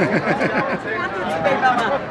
Quanto de?